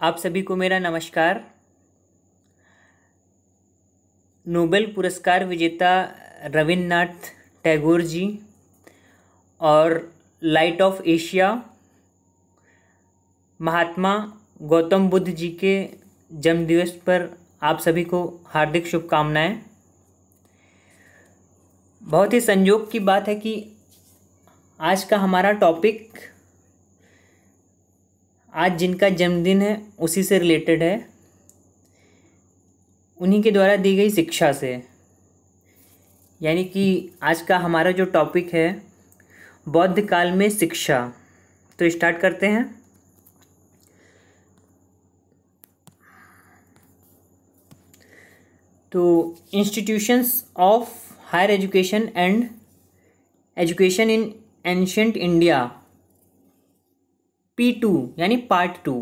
आप सभी को मेरा नमस्कार। नोबेल पुरस्कार विजेता रविन्द्रनाथ टैगोर जी और light of Asia Mahatma Gautam Buddha ji के जन्मदिवस पर आप सभी को हार्दिक शुभकामनाएँ। बहुत ही संयोग की बात है कि आज का हमारा टॉपिक आज जिनका जन्मदिन है, उसी से रिलेटेड है। उन्हीं के द्वारा दी गई शिक्षा से। यानी कि आज का हमारा जो टॉपिक है, बौद्ध काल में शिक्षा। तो स्टार्ट करते हैं। तो institutions of higher education and education in ancient India P two, यानी पार्ट टू।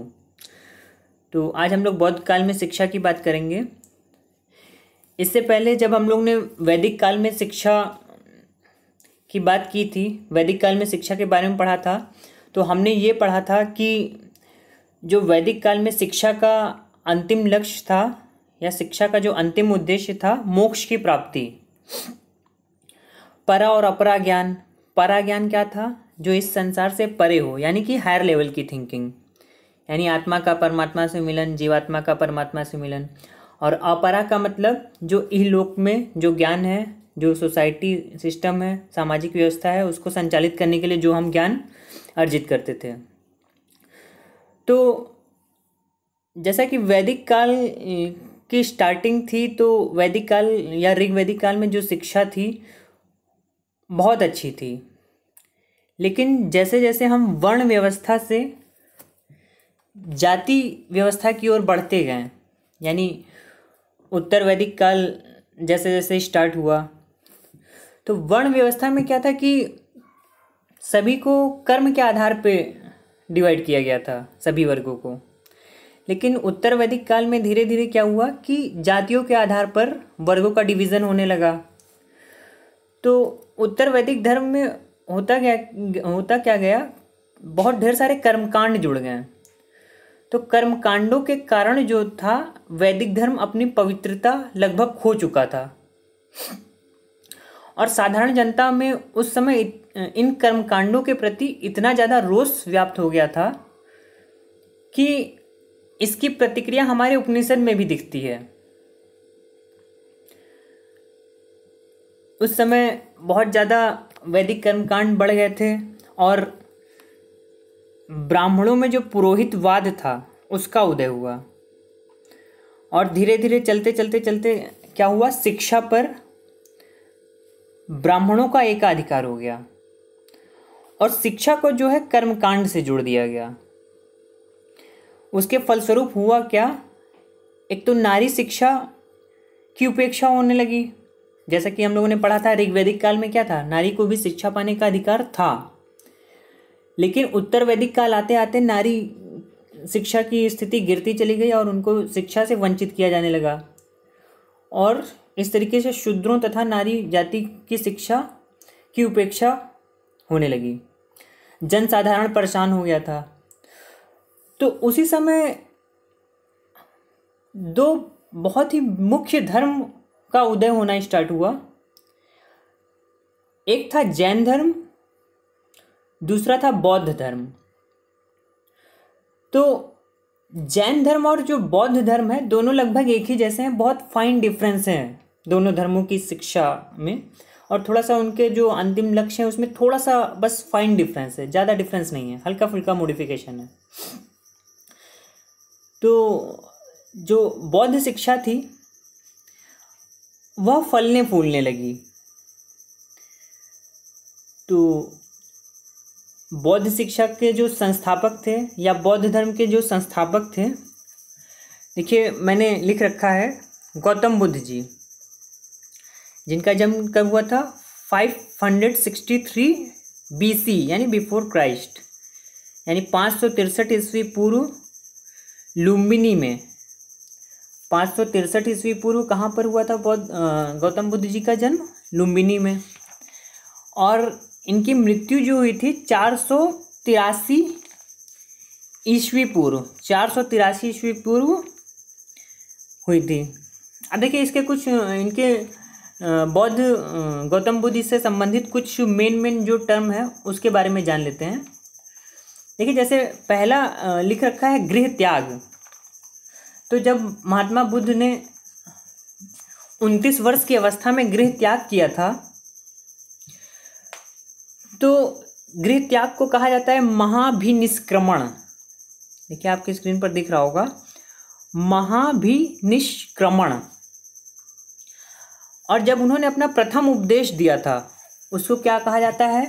तो आज हम लोग बौद्ध काल में शिक्षा की बात करेंगे। इससे पहले जब हम लोग ने वैदिक काल में शिक्षा की बात की थी, वैदिक काल में शिक्षा के बारे में पढ़ा था तो हमने ये पढ़ा था कि जो वैदिक काल में शिक्षा का अंतिम लक्ष्य था, या शिक्षा का जो अंतिम उद्देश्य था, मोक्ष की प्राप्ति। परा और अपरा ज्ञान। परा ज्ञान क्या था? जो इस संसार से परे हो, यानी कि हायर लेवल की थिंकिंग यानी आत्मा का परमात्मा से मिलन, जीवात्मा का परमात्मा से मिलन। और अपरा का मतलब जो इहलोक में जो ज्ञान है, जो सोसाइटी सिस्टम है, सामाजिक व्यवस्था है, उसको संचालित करने के लिए जो हम ज्ञान अर्जित करते थे। तो जैसा कि वैदिक काल की स्टार्टिंग थी तो वैदिक काल या ऋग वैदिक काल में जो शिक्षा थी, बहुत अच्छी थी। लेकिन जैसे जैसे हम वर्ण व्यवस्था से जाति व्यवस्था की ओर बढ़ते गए, यानी उत्तर वैदिक काल जैसे जैसे स्टार्ट हुआ तो वर्ण व्यवस्था में क्या था कि सभी को कर्म के आधार पे डिवाइड किया गया था, सभी वर्गों को। लेकिन उत्तर वैदिक काल में धीरे धीरे क्या हुआ कि जातियों के आधार पर वर्गों का डिवीज़न होने लगा। तो उत्तर वैदिक धर्म में होता क्या होता क्या गया? बहुत ढेर सारे कर्मकांड जुड़ गए। तो कर्मकांडों के कारण जो था, वैदिक धर्म अपनी पवित्रता लगभग खो चुका था। और साधारण जनता में उस समय इन कर्मकांडों के प्रति इतना ज़्यादा रोष व्याप्त हो गया था कि इसकी प्रतिक्रिया हमारे उपनिषद में भी दिखती है। उस समय बहुत ज़्यादा वैदिक कर्मकांड बढ़ गए थे और ब्राह्मणों में जो पुरोहितवाद था, उसका उदय हुआ। और धीरे धीरे चलते चलते चलते क्या हुआ? शिक्षा पर ब्राह्मणों का एकाधिकार हो गया और शिक्षा को जो है कर्मकांड से जोड़ दिया गया। उसके फलस्वरूप हुआ क्या? एक तो नारी शिक्षा की उपेक्षा होने लगी। जैसा कि हम लोगों ने पढ़ा था, ऋग्वैदिक काल में क्या था? नारी को भी शिक्षा पाने का अधिकार था। लेकिन उत्तर वैदिक काल आते आते नारी शिक्षा की स्थिति गिरती चली गई और उनको शिक्षा से वंचित किया जाने लगा। और इस तरीके से शूद्रों तथा नारी जाति की शिक्षा की उपेक्षा होने लगी। जन साधारण परेशान हो गया था। तो उसी समय दो बहुत ही मुख्य धर्म का उदय होना स्टार्ट हुआ। एक था जैन धर्म, दूसरा था बौद्ध धर्म। तो जैन धर्म और जो बौद्ध धर्म है, दोनों लगभग एक ही जैसे हैं, बहुत फाइन डिफरेंस हैं दोनों धर्मों की शिक्षा में। और थोड़ा सा उनके जो अंतिम लक्ष्य है, उसमें थोड़ा सा बस फाइन डिफरेंस है, ज़्यादा डिफरेंस नहीं है हल्का फुल्का मॉडिफिकेशन है। तो जो बौद्ध शिक्षा थी वह फलने फूलने लगी। तो बौद्ध शिक्षा के जो संस्थापक थे या बौद्ध धर्म के जो संस्थापक थे, देखिए, मैंने लिख रखा है गौतम बुद्ध जी, जिनका जन्म कब हुआ था? Five hundred sixty three B C यानी बिफोर क्राइस्ट, यानी पाँच सौ तिरसठ ईस्वी पूर्व लुम्बिनी में। पाँच सौ तिरसठ ईस्वी पूर्व कहाँ पर हुआ था? बौद्ध गौतम बुद्ध जी का जन्म लुम्बिनी में। और इनकी मृत्यु जो हुई थी चार सौ तिरासी ईस्वी पूर्व, चार सौ तिरासी ईस्वी पूर्व हुई थी। अब देखिए, इसके कुछ, इनके बौद्ध गौतम बुद्ध से संबंधित कुछ मेन मेन जो टर्म है, उसके बारे में जान लेते हैं। देखिए, जैसे पहला लिख रखा है गृह त्याग। तो जब महात्मा बुद्ध ने उनतीस वर्ष की अवस्था में गृह त्याग किया था तो गृह त्याग को कहा जाता है महाभिनिष्क्रमण। देखिए आपकी स्क्रीन पर दिख रहा होगा, महाभिनिष्क्रमण। और जब उन्होंने अपना प्रथम उपदेश दिया था, उसको क्या कहा जाता है?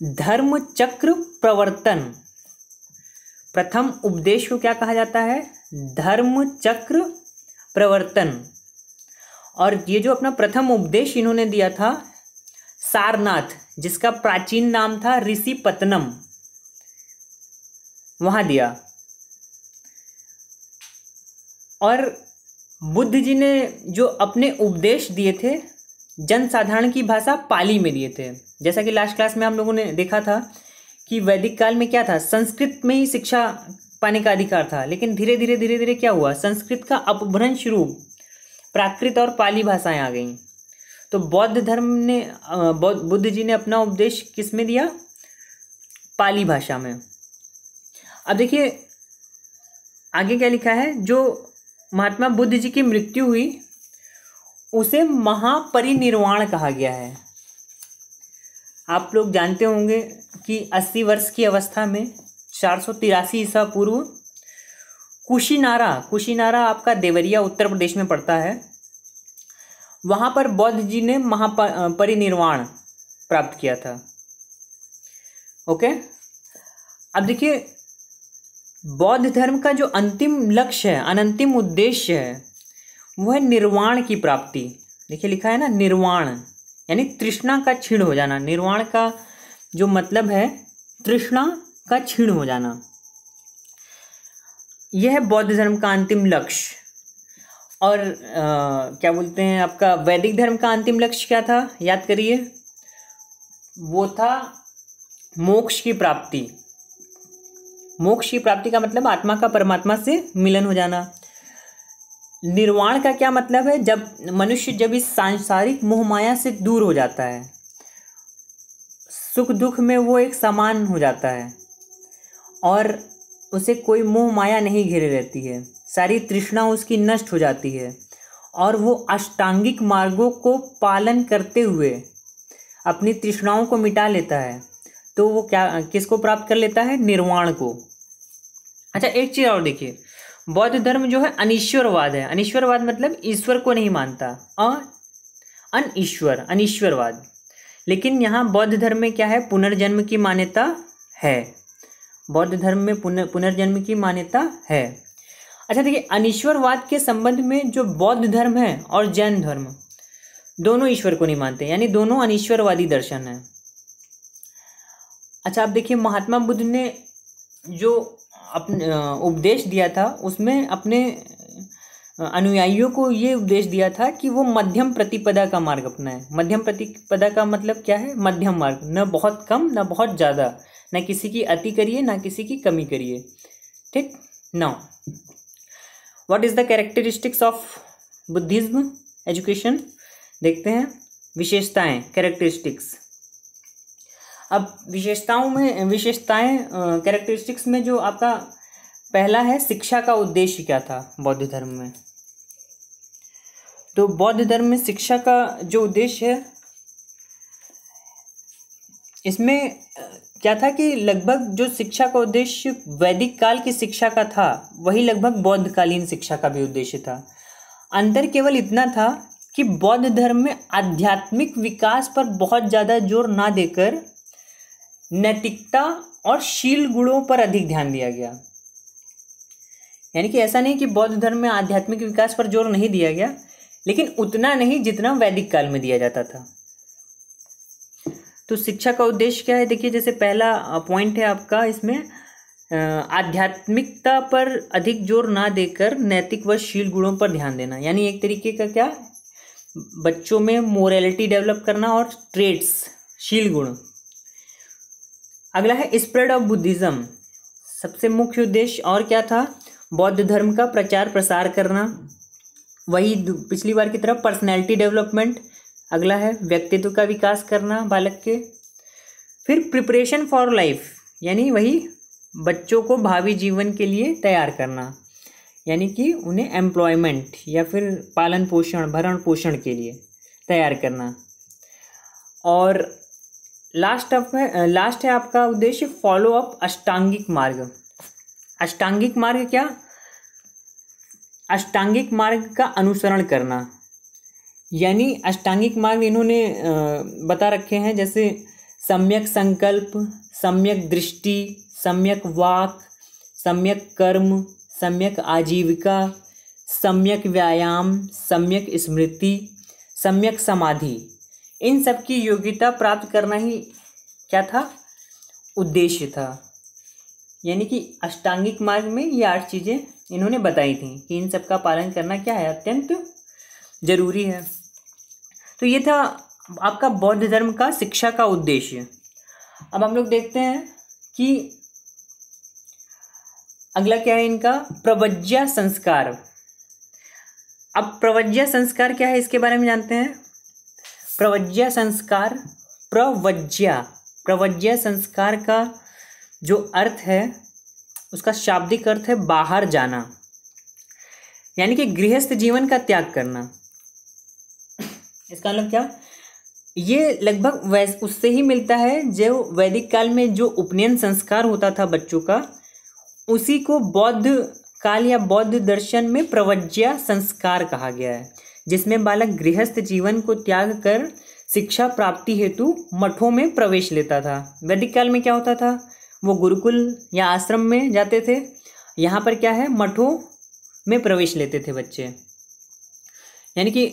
धर्म चक्र प्रवर्तन। प्रथम उपदेश को क्या कहा जाता है? धर्म चक्र प्रवर्तन। और ये जो अपना प्रथम उपदेश इन्होंने दिया था, सारनाथ, जिसका प्राचीन नाम था ऋषि पतनम वहाँ दिया। और बुद्ध जी ने जो अपने उपदेश दिए थे जन साधारण की भाषा पाली में दिए थे। जैसा कि लास्ट क्लास में हम लोगों ने देखा था कि वैदिक काल में क्या था, संस्कृत में ही शिक्षा पाने का अधिकार था। लेकिन धीरे धीरे धीरे धीरे क्या हुआ? संस्कृत का अपभ्रंश रूप प्राकृत और पाली भाषाएँ आ गईं। तो बौद्ध धर्म ने बुद्ध जी ने अपना उपदेश किसमें दिया? पाली भाषा में। अब देखिए, आगे क्या लिखा है? जो महात्मा बुद्ध जी की मृत्यु हुई, उसे महापरिनिर्वाण कहा गया है। आप लोग जानते होंगे कि अस्सी वर्ष की अवस्था में चार सौ तिरासी ईसा पूर्व कुशीनारा कुशीनारा आपका देवरिया, उत्तर प्रदेश में पड़ता है। वहाँ पर बौद्ध जी ने महापरिनिर्वाण प्राप्त किया था। ओके? अब देखिए, बौद्ध धर्म का जो अंतिम लक्ष्य है, अनंतिम उद्देश्य है, वो है निर्वाण की प्राप्ति। देखिए, लिखा है ना, निर्वाण, यानी तृष्णा का क्षीण हो जाना। निर्वाण का जो मतलब है, तृष्णा का क्षीण हो जाना। यह है बौद्ध धर्म का अंतिम लक्ष्य। और आ, क्या बोलते हैं आपका वैदिक धर्म का अंतिम लक्ष्य क्या था? याद करिए। वो था मोक्ष की प्राप्ति। मोक्ष की प्राप्ति का मतलब आत्मा का परमात्मा से मिलन हो जाना। निर्वाण का क्या मतलब है? जब मनुष्य जब इस सांसारिक मोहमाया से दूर हो जाता है सुख दुख में वो एक समान हो जाता है। और उसे कोई मोह माया नहीं घेरे रहती है। सारी तृष्णा उसकी नष्ट हो जाती है और वो अष्टांगिक मार्गों को पालन करते हुए अपनी तृष्णाओं को मिटा लेता है। तो वो क्या, किसको प्राप्त कर लेता है? निर्वाण को। अच्छा एक चीज़ और देखिए। बौद्ध धर्म जो है अनिश्वरवाद है। अनिश्वरवाद मतलब ईश्वर को नहीं मानता। अन ईश्वर अनिश्वरवाद लेकिन यहाँ बौद्ध धर्म में क्या है? पुनर्जन्म की मान्यता है। बौद्ध धर्म में पुनर्जन्म की मान्यता है। अच्छा देखिए, अनिश्वरवाद के संबंध में जो बौद्ध धर्म है और जैन धर्म, दोनों ईश्वर को नहीं मानते, यानी दोनों अनिश्वरवादी दर्शन है। अच्छा आप देखिए, महात्मा बुद्ध ने जो अपने उपदेश दिया था, उसमें अपने अनुयायियों को ये उपदेश दिया था कि वो मध्यम प्रतिपदा का मार्ग अपनाएँ। मध्यम प्रतिपदा का मतलब क्या है? मध्यम मार्ग, न बहुत कम, न बहुत ज़्यादा। न किसी की अति करिए, ना किसी की कमी करिए। ठीक? Now what is the characteristics of Buddhism education देखते हैं। विशेषताएँ कैरेक्टरिस्टिक्स अब विशेषताओं में, विशेषताएँ कैरेक्टरिस्टिक्स में जो आपका पहला है, शिक्षा का उद्देश्य क्या था बौद्ध धर्म में? तो बौद्ध धर्म में शिक्षा का जो उद्देश्य है, इसमें क्या था कि लगभग जो शिक्षा का उद्देश्य वैदिक काल की शिक्षा का था, वही लगभग बौद्धकालीन शिक्षा का भी उद्देश्य था। अंतर केवल इतना था कि बौद्ध धर्म में आध्यात्मिक विकास पर बहुत ज़्यादा ज़ोर ना देकर नैतिकता और शील गुणों पर अधिक ध्यान दिया गया। यानी कि ऐसा नहीं कि बौद्ध धर्म में आध्यात्मिक विकास पर ज़ोर नहीं दिया गया, लेकिन उतना नहीं जितना वैदिक काल में दिया जाता था। तो शिक्षा का उद्देश्य क्या है? देखिए, जैसे पहला पॉइंट है आपका इसमें आध्यात्मिकता पर अधिक ज़ोर ना देकर नैतिक व शील गुणों पर ध्यान देना। यानी एक तरीके का क्या? बच्चों में मोरलिटी डेवलप करना और ट्रेड्स शील गुण। अगला है स्प्रेड ऑफ़ बुद्धिज़्म सबसे मुख्य उद्देश्य और क्या था? बौद्ध धर्म का प्रचार प्रसार करना। वही पिछली बार की तरफ़ पर्सनैलिटी डेवलपमेंट अगला है व्यक्तित्व का विकास करना बालक के। फिर प्रिपरेशन फॉर लाइफ यानी वही बच्चों को भावी जीवन के लिए तैयार करना, यानी कि उन्हें एम्प्लॉयमेंट या फिर पालन पोषण, भरण पोषण के लिए तैयार करना। और लास्ट अप है लास्ट है आपका उद्देश्य फॉलो अप अष्टांगिक मार्ग। अष्टांगिक मार्ग क्या? अष्टांगिक मार्ग का अनुसरण करना। यानी अष्टांगिक मार्ग इन्होंने बता रखे हैं, जैसे सम्यक संकल्प, सम्यक दृष्टि, सम्यक वाक, सम्यक कर्म, सम्यक आजीविका, सम्यक व्यायाम, सम्यक स्मृति, सम्यक समाधि। इन सब की योग्यता प्राप्त करना ही क्या था? उद्देश्य था। यानी कि अष्टांगिक मार्ग में ये आठ चीज़ें इन्होंने बताई थी कि इन सब का पालन करना क्या है? अत्यंत ज़रूरी है। तो ये था आपका बौद्ध धर्म का शिक्षा का उद्देश्य। अब हम लोग देखते हैं कि अगला क्या है इनका? प्रवज्ञा संस्कार। अब प्रवज्ञा संस्कार क्या है इसके बारे में जानते हैं? प्रवज्ञा संस्कार, प्रवज्ञा। प्रवज्ञा संस्कार का जो अर्थ है, उसका शाब्दिक अर्थ है बाहर जाना। यानी कि गृहस्थ जीवन का त्याग करना। इसका मतलब क्या? ये लगभग वैस, उससे ही मिलता है जो वैदिक काल में जो उपनयन संस्कार होता था बच्चों का, उसी को बौद्ध काल या बौद्ध दर्शन में प्रवज्या संस्कार कहा गया है, जिसमें बालक गृहस्थ जीवन को त्याग कर शिक्षा प्राप्ति हेतु मठों में प्रवेश लेता था। वैदिक काल में क्या होता था? वो गुरुकुल या आश्रम में जाते थे। यहाँ पर क्या है? मठों में प्रवेश लेते थे बच्चे। यानी कि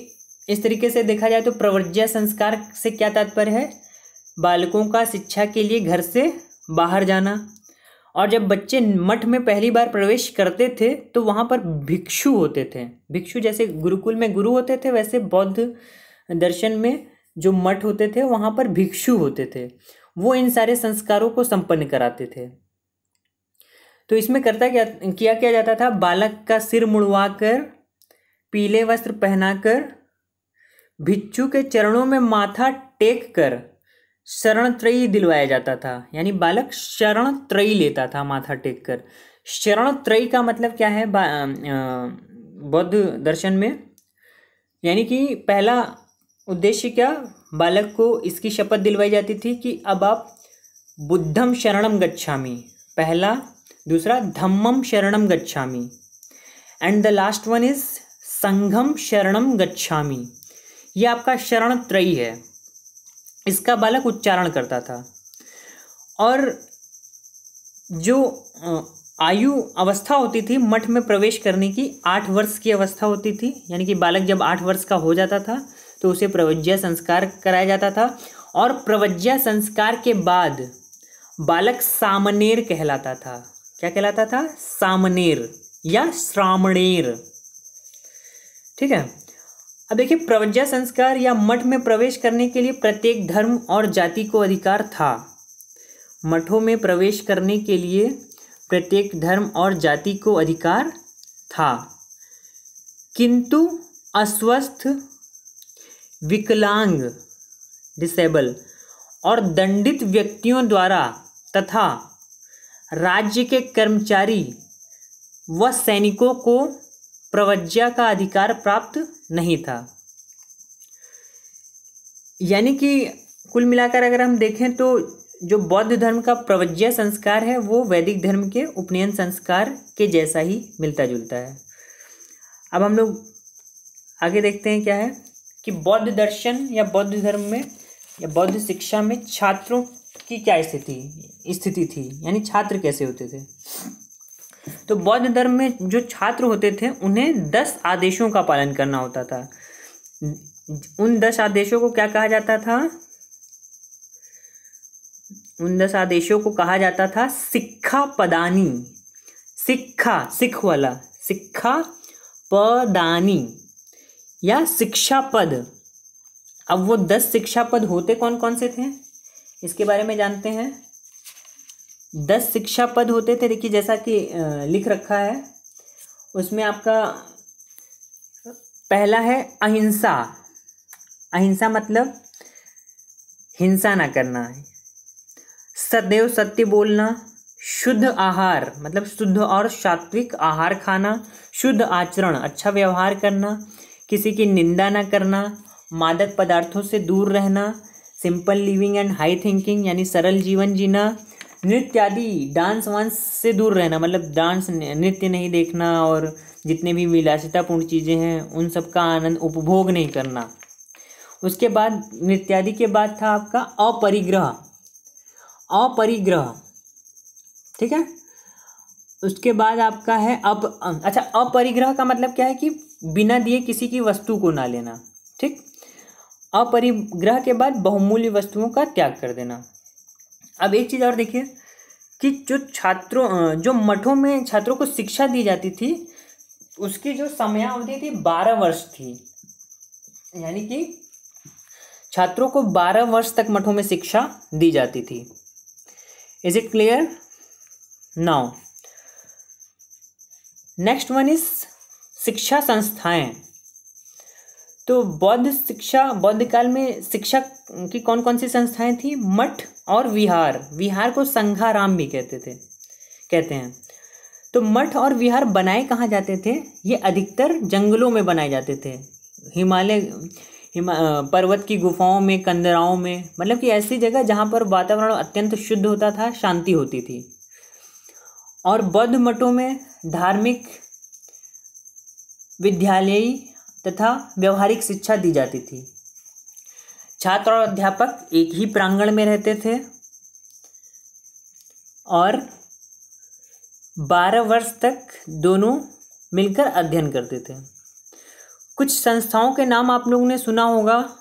इस तरीके से देखा जाए तो प्रवर्ज्य संस्कार से क्या तात्पर्य है? बालकों का शिक्षा के लिए घर से बाहर जाना। और जब बच्चे मठ में पहली बार प्रवेश करते थे तो वहाँ पर भिक्षु होते थे। भिक्षु जैसे गुरुकुल में गुरु होते थे, वैसे बौद्ध दर्शन में जो मठ होते थे, वहाँ पर भिक्षु होते थे। वो इन सारे संस्कारों को संपन्न कराते थे। तो इसमें करता क्या, किया, क्या जाता था? बालक का सिर मुड़वा कर पीले वस्त्र पहनाकर भिक्षु के चरणों में माथा टेक कर शरण त्रयी दिलवाया जाता था। यानी बालक शरण त्रयी लेता था माथा टेक कर। शरण त्रयी का मतलब क्या है? बौद्ध दर्शन में? यानी कि पहला उद्देश्य क्या? बालक को इसकी शपथ दिलवाई जाती थी कि अब आप बुद्धम शरणम गच्छामी। पहला। दूसरा धम्मम शरणम गच्छामी। And the last one is संघम शरणम गच्छामी। ये आपका शरण त्रयी है। इसका बालक उच्चारण करता था। और जो आयु अवस्था होती थी, मठ में प्रवेश करने की आठ वर्ष की अवस्था होती थी, यानी कि बालक जब आठ वर्ष का हो जाता था तो उसे प्रवज्ञा संस्कार कराया जाता था। और प्रवज्ञा संस्कार के बाद बालक सामनेर कहलाता था। क्या कहलाता था? सामनेर या श्रामणेर। ठीक है? अब देखिए, प्रवज्ञा संस्कार या मठ में प्रवेश करने के लिए प्रत्येक धर्म और जाति को अधिकार था। मठों में प्रवेश करने के लिए प्रत्येक धर्म और जाति को अधिकार था। किंतु अस्वस्थ, विकलांग डिसेबल और दंडित व्यक्तियों द्वारा तथा राज्य के कर्मचारी व सैनिकों को प्रवज्ञा का अधिकार प्राप्त नहीं था। यानी कि कुल मिलाकर अगर हम देखें तो जो बौद्ध धर्म का प्रवज्ञा संस्कार है, वो वैदिक धर्म के उपनयन संस्कार के जैसा ही मिलता जुलता है। अब हम लोग आगे देखते हैं क्या है कि बौद्ध दर्शन या बौद्ध धर्म में या बौद्ध शिक्षा में छात्रों की क्या स्थिति स्थिति थी? यानी छात्र कैसे होते थे? तो बौद्ध धर्म में जो छात्र होते थे, उन्हें दस आदेशों का पालन करना होता था। उन दस आदेशों को क्या कहा जाता था? उन दस आदेशों को कहा जाता था, सिक्खा पदानी। सिक्खा, सिख वाला। सिक्खा पदानी या शिक्षा पद। अब वो दस शिक्षा पद होते कौन कौन से थे? इसके बारे में जानते हैं। दस शिक्षा पद होते थे, देखिए जैसा कि लिख रखा है, उसमें आपका पहला है अहिंसा। अहिंसा मतलब हिंसा ना करना। है सदैव सत्य बोलना, शुद्ध आहार मतलब शुद्ध और सात्विक आहार खाना, शुद्ध आचरण अच्छा व्यवहार करना, किसी की निंदा ना करना, मादक पदार्थों से दूर रहना simple living and high thinking यानी सरल जीवन जीना नृत्य आदि डांस वांस से दूर रहना मतलब डांस नृत्य नहीं देखना और जितने भी विलासितापूर्ण चीज़ें हैं, उन सब का आनंद उपभोग नहीं करना। उसके बाद, नृत्यादि के बाद था आपका अपरिग्रह। अपरिग्रह। ठीक है? उसके बाद आपका है अप अच्छा अपरिग्रह का मतलब क्या है कि बिना दिए किसी की वस्तु को ना लेना। ठीक? अपरिग्रह के बाद बहुमूल्य वस्तुओं का त्याग कर देना। अब एक चीज़ और देखिए कि जो छात्रों जो मठों में छात्रों को शिक्षा दी जाती थी, उसकी जो समयावधि थी बारह वर्ष थी। यानी कि छात्रों को बारह वर्ष तक मठों में शिक्षा दी जाती थी। Is it clear now next one is शिक्षा संस्थाएँ। तो बौद्ध शिक्षा, बौद्ध काल में शिक्षा की कौन कौन सी संस्थाएँ थी? मठ और विहार। विहार को संघाराम भी कहते थे, कहते हैं। तो मठ और विहार बनाए कहाँ जाते थे? ये अधिकतर जंगलों में बनाए जाते थे। हिमालय, हिमा पर्वत की गुफाओं में, कंदराओं में मतलब कि ऐसी जगह जहाँ पर वातावरण अत्यंत शुद्ध होता था, शांति होती थी। और बौद्ध मठों में धार्मिक विद्यालयी तथा व्यवहारिक शिक्षा दी जाती थी। छात्र और अध्यापक एक ही प्रांगण में रहते थे और बारह वर्ष तक दोनों मिलकर अध्ययन करते थे। कुछ संस्थाओं के नाम आप लोगों ने सुना होगा,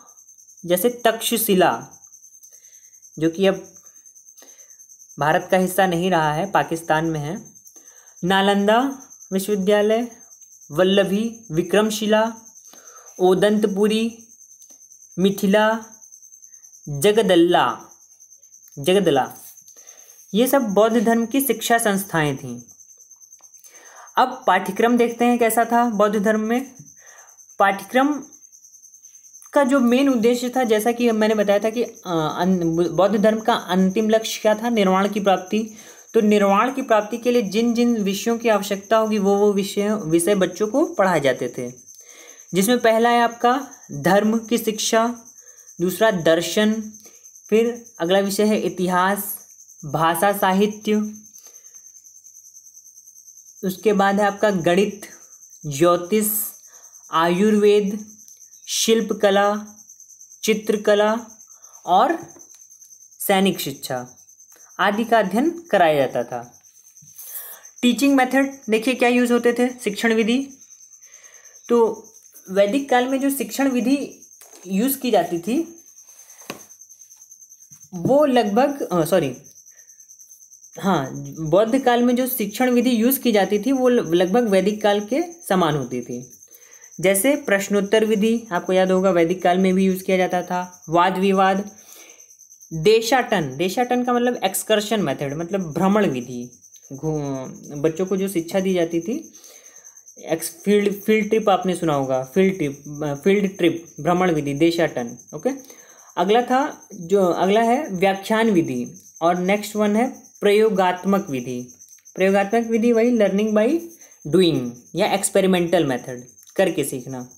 जैसे तक्षशिला, जो कि अब भारत का हिस्सा नहीं रहा है, पाकिस्तान में है। नालंदा विश्वविद्यालय, वल्लभी विक्रमशिला ओदंतपुरी, मिथिला, जगदल्ला, जगदला। ये सब बौद्ध धर्म की शिक्षा संस्थाएँ थीं। अब पाठ्यक्रम देखते हैं कैसा था बौद्ध धर्म में। पाठ्यक्रम का जो मेन उद्देश्य था, जैसा कि मैंने बताया था कि बौद्ध धर्म का अंतिम लक्ष्य क्या था? निर्वाण की प्राप्ति। तो निर्वाण की प्राप्ति के लिए जिन जिन विषयों की आवश्यकता होगी वो वो विषय विषय बच्चों को पढ़ाए जाते थे। जिसमें पहला है आपका धर्म की शिक्षा, दूसरा दर्शन, फिर अगला विषय है इतिहास, भाषा साहित्य, उसके बाद है आपका गणित, ज्योतिष, आयुर्वेद, शिल्पकला, चित्रकला और सैनिक शिक्षा आदि का अध्ययन कराया जाता था। टीचिंग मेथड देखिए क्या यूज़ होते थे? शिक्षण विधि। तो वैदिक काल में जो शिक्षण विधि यूज़ की जाती थी, वो लगभग सॉरी हाँ बौद्ध काल में जो शिक्षण विधि यूज़ की जाती थी, वो लगभग वैदिक काल के समान होती थी। जैसे प्रश्नोत्तर विधि, आपको याद होगा, वैदिक काल में भी यूज़ किया जाता था। वाद विवाद, देशाटन देशाटन का मतलब एक्सकर्शन मेथड मतलब भ्रमण विधि। बच्चों को जो शिक्षा दी जाती थी एक्स फ़ील्ड फ़ील्ड ट्रिप आपने सुना होगा। फ़ील्ड ट्रिप फ़ील्ड ट्रिप भ्रमण विधि, देशाटन ओके अगला था जो, अगला है व्याख्यान विधि, और नेक्स्ट वन है प्रयोगात्मक विधि। प्रयोगात्मक विधि वही लर्निंग बाई डूइंग या एक्सपेरिमेंटल मेथड करके सीखना।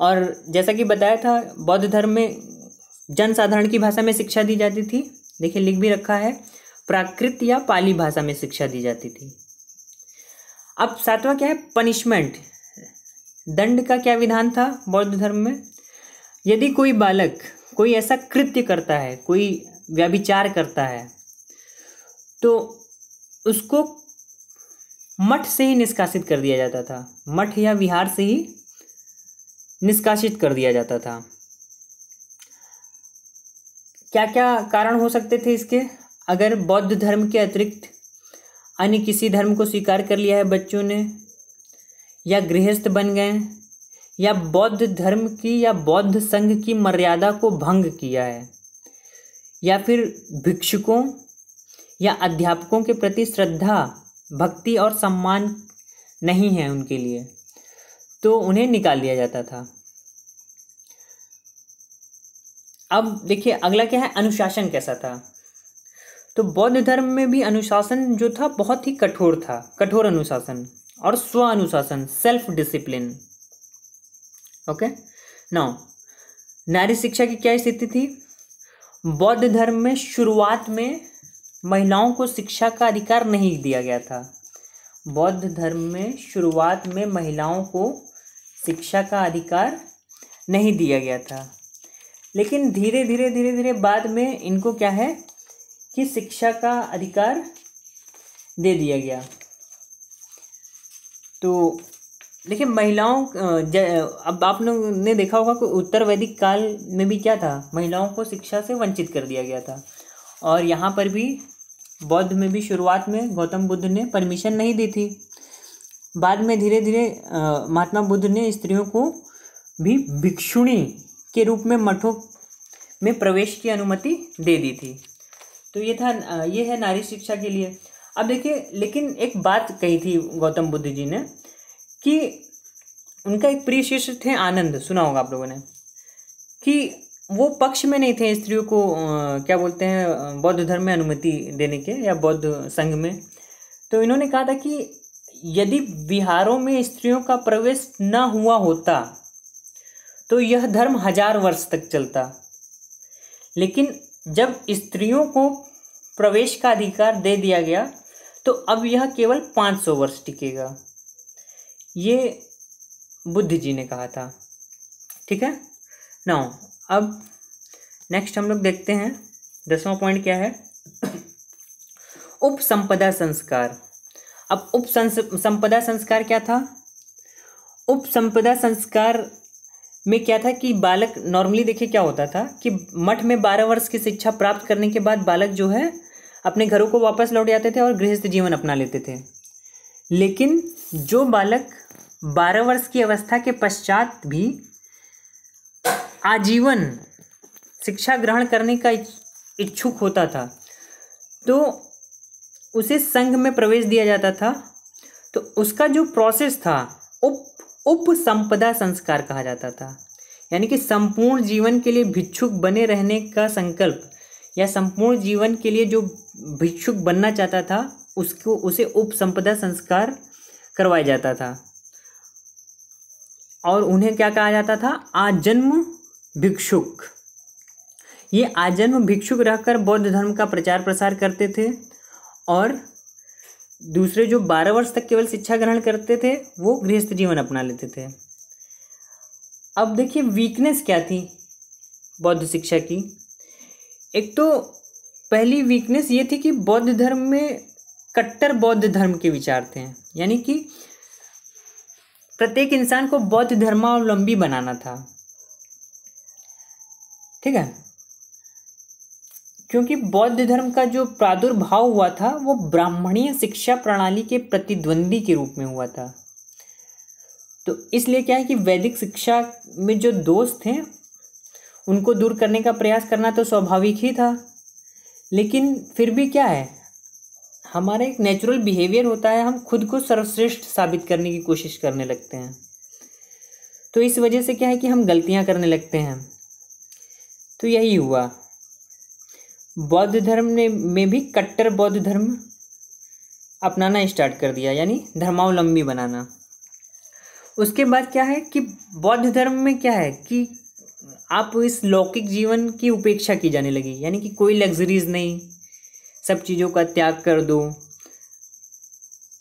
और जैसा कि बताया था, बौद्ध धर्म में जन साधारण की भाषा में शिक्षा दी जाती थी। देखिए, लिख भी रखा है, प्राकृत या पाली भाषा में शिक्षा दी जाती थी। अब सातवां क्या है? पनिशमेंट दंड का क्या विधान था बौद्ध धर्म में? यदि कोई बालक कोई ऐसा कृत्य करता है, कोई व्याभिचार करता है तो उसको मठ से ही निष्कासित कर दिया जाता था। मठ या विहार से ही निष्कासित कर दिया जाता था। क्या क्या कारण हो सकते थे इसके? अगर बौद्ध धर्म के अतिरिक्त अन्य किसी धर्म को स्वीकार कर लिया है बच्चों ने, या गृहस्थ बन गए, या बौद्ध धर्म की, या बौद्ध संघ की मर्यादा को भंग किया है, या फिर भिक्षुकों, या अध्यापकों के प्रति श्रद्धा, भक्ति और सम्मान नहीं है उनके लिए तो उन्हें निकाल दिया जाता था। अब देखिए, अगला क्या है? अनुशासन कैसा था? तो बौद्ध धर्म में भी अनुशासन जो था, बहुत ही कठोर था। कठोर अनुशासन और स्व अनुशासन सेल्फ डिसिप्लिन ओके नाउ नारी शिक्षा की क्या स्थिति थी? बौद्ध धर्म में शुरुआत में महिलाओं को शिक्षा का अधिकार नहीं दिया गया था। बौद्ध धर्म में शुरुआत में महिलाओं को शिक्षा का अधिकार नहीं दिया गया था। लेकिन धीरे धीरे धीरे धीरे बाद में इनको क्या है? कि शिक्षा का अधिकार दे दिया गया। तो देखिए, महिलाओं अब आप लोग ने देखा होगा कि उत्तर वैदिक काल में भी क्या था? महिलाओं को शिक्षा से वंचित कर दिया गया था। और यहाँ पर भी बौद्ध में भी शुरुआत में गौतम बुद्ध ने परमिशन नहीं दी थी। बाद में धीरे धीरे महात्मा बुद्ध ने स्त्रियों को भी भिक्षुणी के रूप में मठों में प्रवेश की अनुमति दे दी थी। तो ये था ये है नारी शिक्षा के लिए। अब देखिए, लेकिन एक बात कही थी गौतम बुद्ध जी ने कि उनका एक प्रिय शिष्य थे आनंद, सुना होगा आप लोगों ने, कि वो पक्ष में नहीं थे स्त्रियों को क्या बोलते हैं बौद्ध धर्म में अनुमति देने के या बौद्ध संघ में। तो इन्होंने कहा था कि यदि विहारों में स्त्रियों का प्रवेश न हुआ होता तो यह धर्म हज़ार वर्ष तक चलता। लेकिन जब स्त्रियों को प्रवेश का अधिकार दे दिया गया तो अब यह केवल पाँच सौ वर्ष टिकेगा। ये बुद्ध जी ने कहा था। ठीक है? नाउ, अब नेक्स्ट हम लोग देखते हैं, दसवां पॉइंट क्या है? उप संपदा संस्कार। अब उप संपदा संस्कार क्या था? उप संपदा संस्कार में क्या था कि बालक नॉर्मली देखिए क्या होता था कि मठ में बारह वर्ष की शिक्षा प्राप्त करने के बाद बालक जो है अपने घरों को वापस लौट जाते थे और गृहस्थ जीवन अपना लेते थे। लेकिन जो बालक बारह वर्ष की अवस्था के पश्चात भी आजीवन शिक्षा ग्रहण करने का इच्छुक होता था तो उसे संघ में प्रवेश दिया जाता था। तो उसका जो प्रोसेस था, उप उप संपदा संस्कार कहा जाता था। यानी कि संपूर्ण जीवन के लिए भिक्षुक बने रहने का संकल्प या संपूर्ण जीवन के लिए जो भिक्षुक बनना चाहता था, उसको, उसे उप संपदा संस्कार करवाया जाता था। और उन्हें क्या कहा जाता था? आजन्म भिक्षुक। ये आजन्म भिक्षुक रहकर बौद्ध धर्म का प्रचार प्रसार करते थे और दूसरे जो बारह वर्ष तक केवल शिक्षा ग्रहण करते थे, वो गृहस्थ जीवन अपना लेते थे। अब देखिए वीकनेस क्या थी बौद्ध शिक्षा की? एक तो पहली वीकनेस ये थी कि बौद्ध धर्म में कट्टर बौद्ध धर्म के विचार थे। यानी कि प्रत्येक इंसान को बौद्ध धर्मावलंबी बनाना था। ठीक है? क्योंकि बौद्ध धर्म का जो प्रादुर्भाव हुआ था, वो ब्राह्मणीय शिक्षा प्रणाली के प्रतिद्वंदी के रूप में हुआ था। तो इसलिए क्या है कि वैदिक शिक्षा में जो दोष थे, उनको दूर करने का प्रयास करना तो स्वाभाविक ही था। लेकिन फिर भी क्या है, हमारा एक नेचुरल बिहेवियर होता है, हम खुद को सर्वश्रेष्ठ साबित करने की कोशिश करने लगते हैं। तो इस वजह से क्या है कि हम गलतियाँ करने लगते हैं। तो यही हुआ। बौद्ध धर्म ने, में भी कट्टर बौद्ध धर्म अपनाना स्टार्ट कर दिया, यानी धर्मावलंबी बनाना। उसके बाद क्या है कि बौद्ध धर्म में क्या है कि आप इस लौकिक जीवन की उपेक्षा की जाने लगी, यानी कि कोई लग्जरीज नहीं, सब चीज़ों का त्याग कर दो।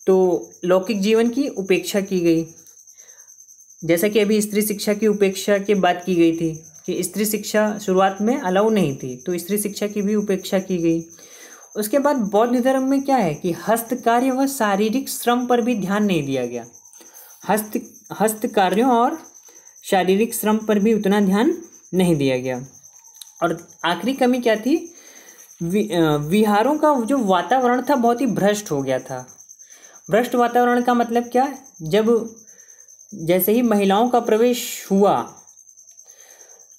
तो लौकिक जीवन की उपेक्षा की गई। जैसा कि अभी स्त्री शिक्षा की उपेक्षा की बात की गई थी। कि स्त्री शिक्षा शुरुआत में अलाउ नहीं थी तो स्त्री शिक्षा की भी उपेक्षा की गई। उसके बाद बौद्ध धर्म में क्या है कि हस्त कार्य व शारीरिक श्रम पर भी ध्यान नहीं दिया गया। हस्त हस्त कार्यों और शारीरिक श्रम पर भी उतना ध्यान नहीं दिया गया। और आखिरी कमी क्या थी? विहारों का जो वातावरण था बहुत ही भ्रष्ट हो गया था। भ्रष्ट वातावरण का मतलब क्या? जब जैसे ही महिलाओं का प्रवेश हुआ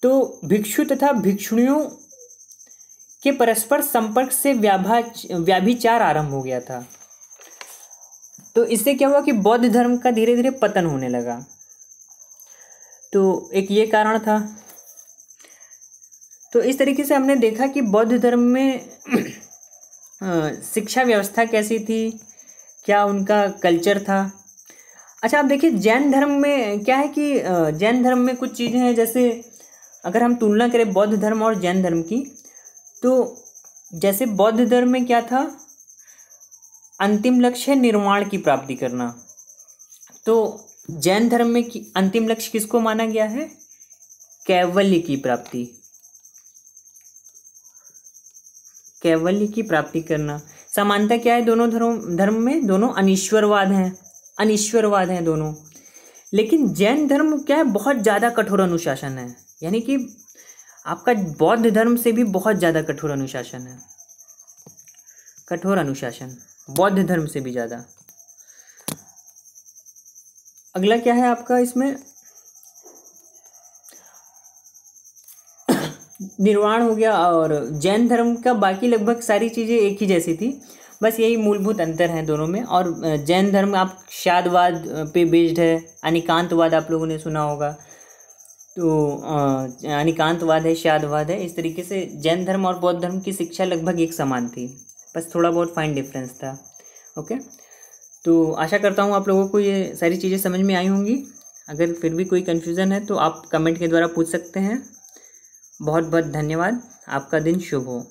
तो भिक्षु तथा भिक्षुणियों के परस्पर संपर्क से व्याभा व्याभिचार आरंभ हो गया था। तो इससे क्या हुआ कि बौद्ध धर्म का धीरे धीरे पतन होने लगा। तो एक ये कारण था। तो इस तरीके से हमने देखा कि बौद्ध धर्म में शिक्षा व्यवस्था कैसी थी, क्या उनका कल्चर था। अच्छा आप देखिए, जैन धर्म में क्या है कि जैन धर्म में कुछ चीज़ें हैं, जैसे अगर हम तुलना करें बौद्ध धर्म और जैन धर्म की तो जैसे बौद्ध धर्म में क्या था? अंतिम लक्ष्य है निर्वाण की प्राप्ति करना। तो जैन धर्म में अंतिम लक्ष्य किसको माना गया है? कैवल्य की प्राप्ति। कैवल्य की प्राप्ति करना। समानता क्या है दोनों धर्म धर्म में? दोनों अनिश्वरवाद हैं। अनिश्वरवाद हैं दोनों। लेकिन जैन धर्म क्या है? बहुत ज़्यादा कठोर अनुशासन है। यानी कि आपका बौद्ध धर्म से भी बहुत ज़्यादा कठोर अनुशासन है। कठोर अनुशासन, बौद्ध धर्म से भी ज़्यादा। अगला क्या है आपका इसमें? निर्वाण हो गया और जैन धर्म का बाकी लगभग सारी चीज़ें एक ही जैसी थी। बस यही मूलभूत अंतर है दोनों में और जैन धर्म आप शादवाद पे बेस्ड है। अनिकांतवाद आप लोगों ने सुना होगा। तो अनिकांतवाद है शादवाद है, इस तरीके से जैन धर्म और बौद्ध धर्म की शिक्षा लगभग एक समान थी, बस थोड़ा बहुत फाइन डिफरेंस था ओके तो आशा करता हूँ आप लोगों को ये सारी चीज़ें समझ में आई होंगी। अगर फिर भी कोई कन्फ्यूज़न है तो आप कमेंट के द्वारा पूछ सकते हैं। बहुत बहुत धन्यवाद, आपका दिन शुभ हो।